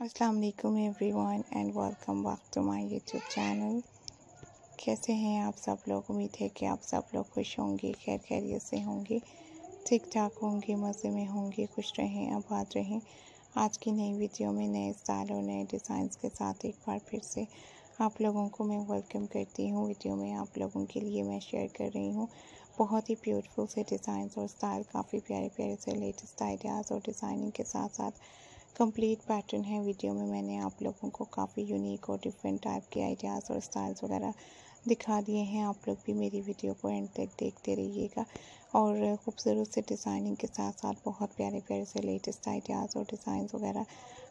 अस्सलाम वालेकुम everyone and welcome back to my YouTube channel कैसे हैं आप सब लोग? उम्मीद है कि आप सब लोग खुश होंगे, खैर खैरियत से होंगे, ठीक ठाक होंगे, मज़े में होंगे, खुश रहें, आबाद रहें। आज की नई वीडियो में नए स्टाइल और नए डिज़ाइन के साथ एक बार फिर से आप लोगों को मैं वेलकम करती हूँ। वीडियो में आप लोगों के लिए मैं शेयर कर रही हूँ बहुत ही ब्यूटीफुल से डिज़ाइन और स्टाइल काफ़ी प्यारे प्यारे से लेटेस्ट आइडियाज़ और डिज़ाइनिंग के साथ साथ कंप्लीट पैटर्न है वीडियो में मैंने आप लोगों को काफ़ी यूनिक और डिफरेंट टाइप के आइडियाज़ और स्टाइल्स वगैरह दिखा दिए हैं। आप लोग भी मेरी वीडियो को एंड तक देखते रहिएगा और खूबसूरत से डिज़ाइनिंग के साथ साथ बहुत प्यारे प्यारे से लेटेस्ट आइडियाज़ और डिज़ाइन वगैरह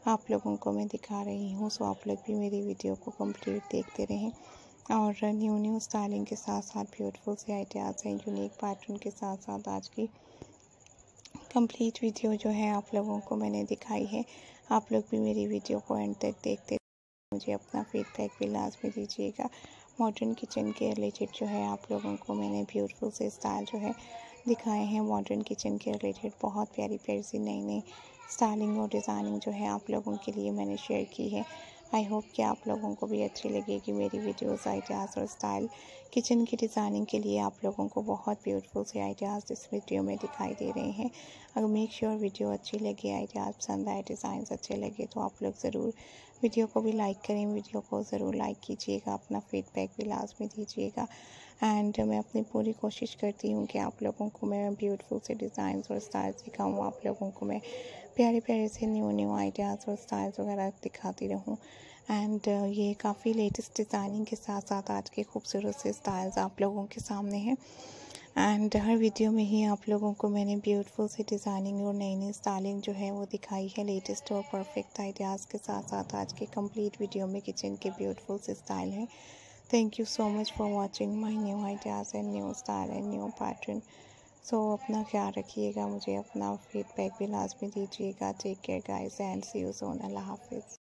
आप लोगों को मैं दिखा रही हूँ। सो आप लोग भी मेरी वीडियो को कंप्लीट देखते रहें और न्यू न्यू स्टाइलिंग के साथ साथ ब्यूटीफुल से आइडियाज़ हैं यूनिक पैटर्न के साथ साथ आज की कंप्लीट वीडियो जो है आप लोगों को मैंने दिखाई है। आप लोग भी मेरी वीडियो को एंड तक देखते मुझे अपना फीडबैक भी लाजमी दीजिएगा। मॉडर्न किचन के रिलेटेड जो है आप लोगों को मैंने ब्यूटीफुल से स्टाइल जो है दिखाए हैं। मॉडर्न किचन के रिलेटेड बहुत प्यारी प्यारी सी नई नई स्टाइलिंग और डिज़ाइनिंग जो है आप लोगों के लिए मैंने शेयर की है। आई होप कि आप लोगों को भी अच्छी लगेगी मेरी वीडियोस आइडियाज़ और स्टाइल किचन की डिज़ाइनिंग के लिए आप लोगों को बहुत ब्यूटीफुल से आइडियाज़ इस वीडियो में दिखाई दे रहे हैं. अगर मेक श्योर वीडियो अच्छी लगे आइडियाज़ पसंद आए डिज़ाइन अच्छे लगे तो आप लोग ज़रूर वीडियो को भी लाइक करें. वीडियो को ज़रूर लाइक कीजिएगा, अपना फीडबैक भी लाजमी दीजिएगा. एंड मैं अपनी पूरी कोशिश करती हूँ कि आप लोगों को मैं ब्यूटीफुल से डिज़ाइन और स्टाइल दिखाऊँ आप लोगों को मैं प्यारे प्यारे से न्यू न्यू आइडियाज़ और स्टाइल्स वगैरह दिखाती रहूँ। एंड uh, ये काफ़ी लेटेस्ट डिज़ाइनिंग के साथ साथ आज के खूबसूरत से स्टाइल्स आप लोगों के सामने हैं। एंड हर वीडियो में ही आप लोगों को मैंने ब्यूटीफुल से डिज़ाइनिंग और नई नई स्टाइलिंग जो है वो दिखाई है लेटेस्ट और परफेक्ट आइडियाज़ के साथ साथ आज के कंप्लीट वीडियो में किचन के ब्यूटीफुल से स्टाइल हैं। Thank you so much for watching my new ideas and new star and new pattern so अपना ख्याल रखिएगा, मुझे अपना फीडबैक भी लाजमी दीजिएगा. Take care guys and see you soon अल्लाह हाफिज़.